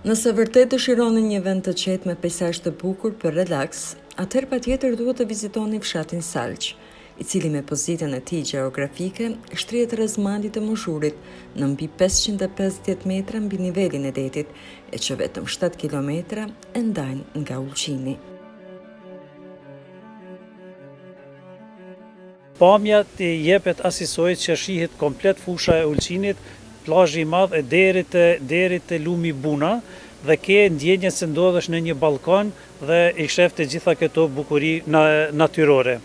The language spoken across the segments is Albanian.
Nëse vërtet dëshironi një vend të qetë me peisazh të bukur për relaks, atëherë patjetër duhet të vizitoni fshatin Salç, i cili me pozitën e tij gjeografike shtrihet rrez malit të Mozhurit në mbi pesëqind e pesëdhjetë metra mbi nivelin e detit, e që vetëm shtatë kilometra e ndajnë nga Ulqini. Pamja të jepet asisoj që shihet komplet fusha e Ulqinit, plazhi i madh e deri te deri te lumi Buna dhe ke ndjenjën se ndodhesh në një ballkon dhe i shef të gjitha këto bukuri natyrore.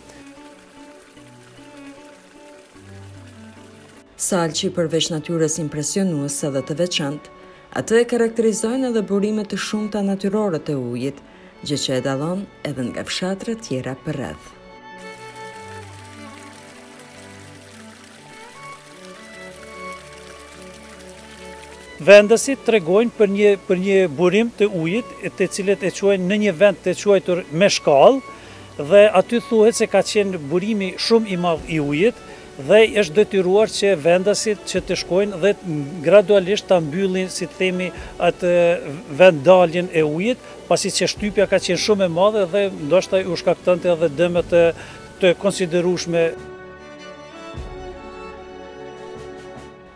Salçi përveç natyrës impresionuese dhe të veçantë, Atë e karakterizojnë edhe burime të shumta natyrore të ujit, gjë që e dallon edhe nga fshatrat tjera përreth. Vendësit tregojnë për një për një burim të ujit, të cilët e quajnë në një vend të quajtur me shkallë dhe aty thuhet se ka qenë burimi shumë i madh i ujit, Dhe është detyruar që vendasit që të shkojnë dhe gradualisht ta mbyllin, si të themi, atë venddaljen e ujit, pasi që shtypja ka qenë shumë e madhe dhe ndoshta u shkaktonte edhe dëme të konsiderueshme.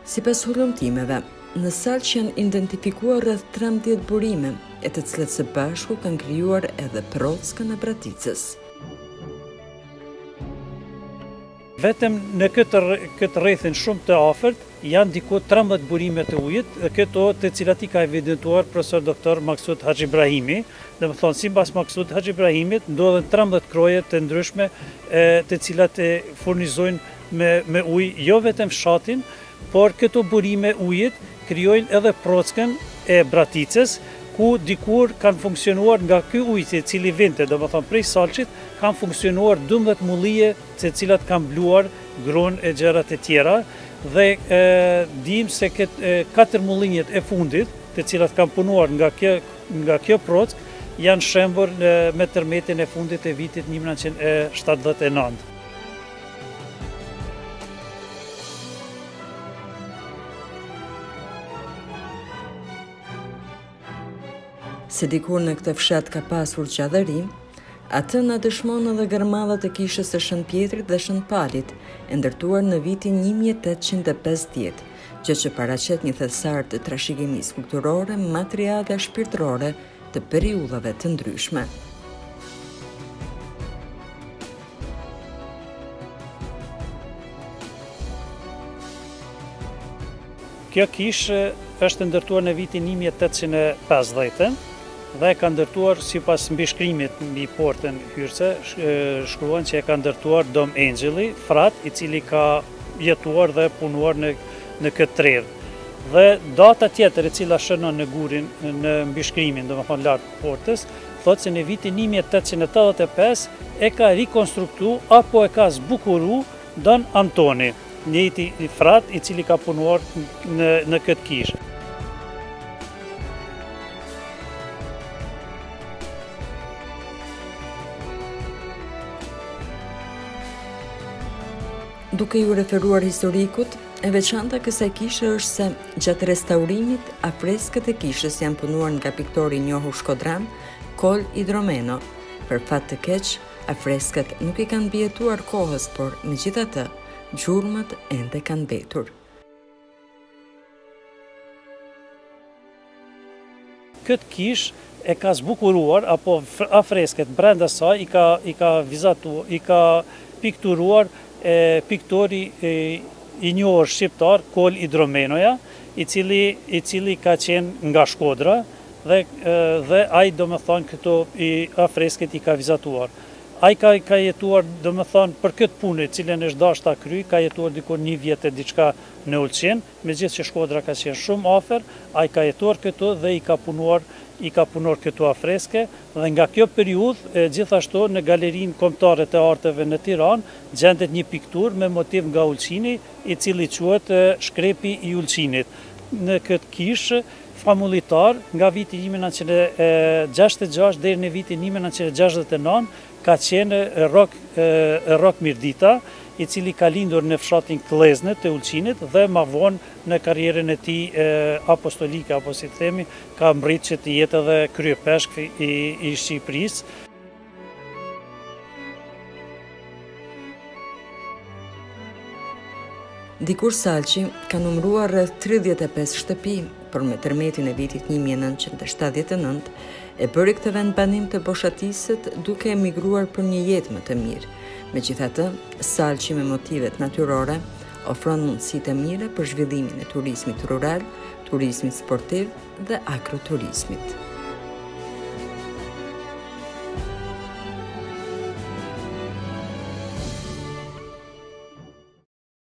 Sipas hulumtimeve, në Salç janë identifikuar rreth trembëdhjetë burime, e të cilat së bashku kanë krijuar edhe Prockën e Braticës. Vetëm në këtë rrethin shumë të afërt janë diku trembëdhjetë burime të ujit këto të cilat i ka evidentuar profesor doktor Maksut Haxhibrahimi, domethënë simbas Maksut Haxhibrahimit ndodhen trembëdhjetë kroje të ndryshme të cilat e furnizojnë me ujë jo vetëm fshatin por këto burime ujit krijojnë edhe prockën e Braticës ku dikur kanë funksionuar nga ky ujë i cili vinte domethënë prej Salçit kanë funksionuar dymbëdhjetë mullinje të cilat kanë bluar grunë e gjërat e tjera dhe dimë se këtë katër mullinjet e fundit të cilat kanë punuar nga kjo, nga kjo prockë janë shembur me tërmetin e fundit e vitit 1979. Se dikur në këtë fshat ka pasur gjallëri, atë na dëshmon edhe gërmadhat e kishës së Shën Pjetrit dhe Shën Palit, e ndërtuar në vitin një mijë e tetëqind e pesëdhjetë, gjë që paraqet një thesar të trashëgimisë kulturore, materiale e shpirtërore të periudhave të ndryshme. Kjo kishë është ndërtuar në vitin 1850 dhe e ka ndërtuar sipas mbishkrimit mbi portën hyrëse, shkruan që e ka ndërtuar Dom Anxheli, frat i cili ka jetuar dhe punuar në, në këtë trevë. Dhe data tjetër e cila shënon në gurin, në mbishkrimin, domethënë lart portës, thotë se në vitin një mijë e tetëqind e tetëdhjetë e pesë e ka rikonstruktu apo e ka zbukuru Don Antoni, njëjti frat i cili ka punuar në këtë kishë. Duke iu referuar historikut, e veçanta e kësaj kishe është se gjatë restaurimit afresket e kishës janë punuar nga piktori i njohur shkodran Kol Idromeno. Për fat të keq, afresket nuk i kanë mbijetuar kohës, por megjithatë, gjurmët ende kanë mbetur. Këtë kishë e ka zbukuruar apo afresket brenda saj i ka i ka vizatuar, i ka pikturuar piktori i njohur shqiptar Kol Idromenoja, i cili i cili ka qenë nga Shkodra dhe dhe ai domethënë këto afresket i ka vizatuar. Ai ka ka jetuar domethënë për këtë punë e cilën është dashtë ta kry ka jetuar diku një vjet e diçka në Ulqin, megjithë që Shkodra ka qenë shumë afër, ai ka jetuar këtu dhe i ka punuar i ka punuar këto afreske dhe nga kjo periudhë gjithashtu në Galerinë Kombëtare të Arteve në Tiranë gjendet një pikturë me motiv nga Ulqini i cili quhet Shkrepi i Ulqinit në këtë kishë famullitar nga viti një mijë e nëntëqind e gjashtëdhjetë e gjashtë deri në vitin një mijë e nëntëqind e gjashtëdhjetë e nëntë Ka qenë Rrok Rrok Mirdita, i cili ka lindur në fshatin Klleznë të Ulqinit dhe ma vonë në karrierën e tij apostolike, apo si të themi, ka mbërrit që të jetë edhe kryepeshk i Shqipërisë. Dikur Salçi ka numëruar rreth 35 shtëpi, por me tërmetin e vitit 1979 e bëri këtë vendbanim të boshatiset duke emigruar për një jetë më të mirë. Megjithatë, Salçi me motivet natyrore ofron mundësi të mira për zhvillimin e turizmit rural, turizmit sportiv dhe agroturizmit.